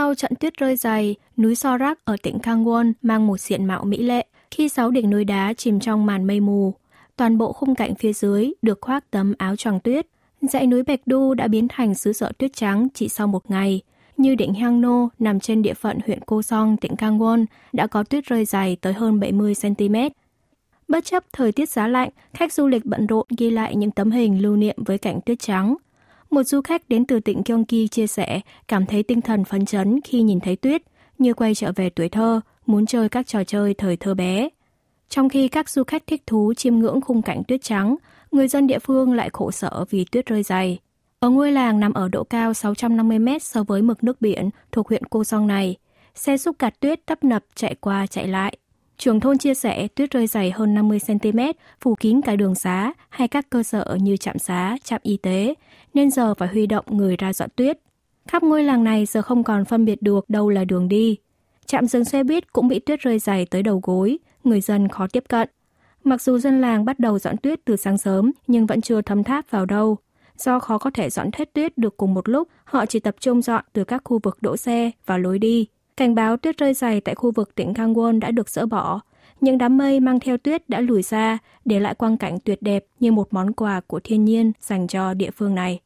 sau trận tuyết rơi dày, núi Sorak ở tỉnh Kangwon mang một diện mạo mỹ lệ khi sáu đỉnh núi đá chìm trong màn mây mù. Toàn bộ khung cảnh phía dưới được khoác tấm áo choàng tuyết. Dãy núi Bạch Đu đã biến thành xứ sở tuyết trắng chỉ sau một ngày. Như đỉnh Hang Nô nằm trên địa phận huyện Cô Song, tỉnh Kangwon đã có tuyết rơi dày tới hơn 70 cm. Bất chấp thời tiết giá lạnh, khách du lịch bận rộn ghi lại những tấm hình lưu niệm với cảnh tuyết trắng. Một du khách đến từ tỉnh Gyeonggi chia sẻ cảm thấy tinh thần phấn chấn khi nhìn thấy tuyết, như quay trở về tuổi thơ, muốn chơi các trò chơi thời thơ bé. Trong khi các du khách thích thú chiêm ngưỡng khung cảnh tuyết trắng, người dân địa phương lại khổ sở vì tuyết rơi dày. Ở ngôi làng nằm ở độ cao 650 mét so với mực nước biển thuộc huyện Cô Song này, xe xúc gạt tuyết tấp nập chạy qua chạy lại. Trường thôn chia sẻ tuyết rơi dày hơn 50cm, phủ kín cả đường xá hay các cơ sở như trạm xá, trạm y tế, nên giờ phải huy động người ra dọn tuyết. Khắp ngôi làng này giờ không còn phân biệt được đâu là đường đi. Trạm dừng xe buýt cũng bị tuyết rơi dày tới đầu gối, người dân khó tiếp cận. Mặc dù dân làng bắt đầu dọn tuyết từ sáng sớm nhưng vẫn chưa thấm tháp vào đâu. Do khó có thể dọn hết tuyết được cùng một lúc, họ chỉ tập trung dọn từ các khu vực đỗ xe và lối đi. Cảnh báo tuyết rơi dày tại khu vực tỉnh Gangwon đã được dỡ bỏ. Những đám mây mang theo tuyết đã lùi ra, để lại quang cảnh tuyệt đẹp như một món quà của thiên nhiên dành cho địa phương này.